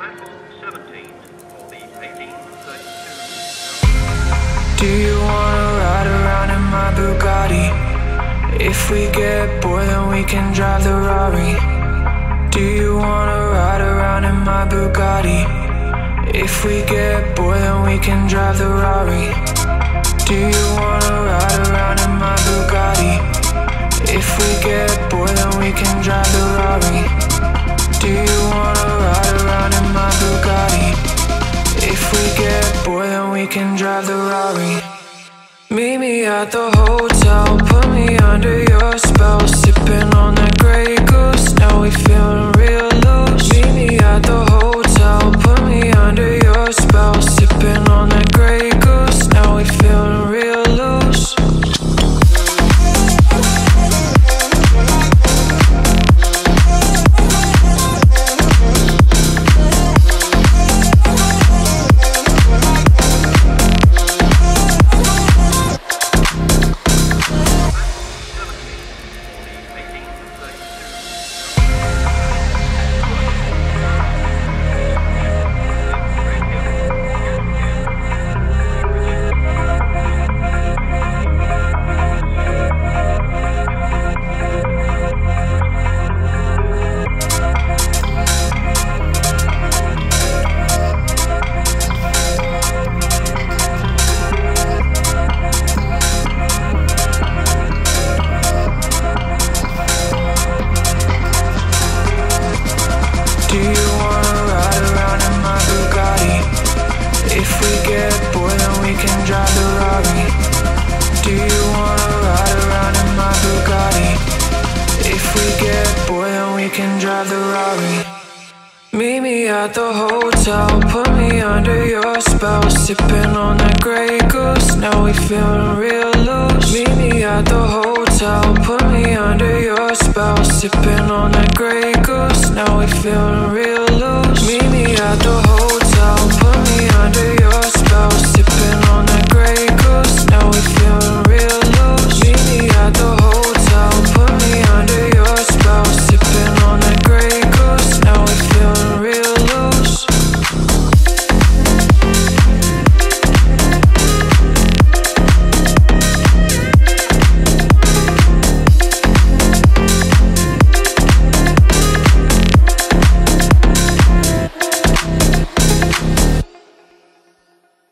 Do you wanna ride around in my Bugatti? If we get bored, then we can drive the Rari. Do you wanna ride around in my Bugatti? If we get bored, then we can drive the Rari. Do you wanna ride around in my Bugatti? If we get bored, then we can drive can drive the Rari. Meet me at the hotel, put me under your spell, sipping on that Grey Goose. Now we feeling can drive the Rari. Meet me at the hotel, put me under your spell, sipping on that Grey Goose. Now we feeling real loose. Meet me at the hotel, put me under your spell, sipping on that Grey Goose. Now we feeling real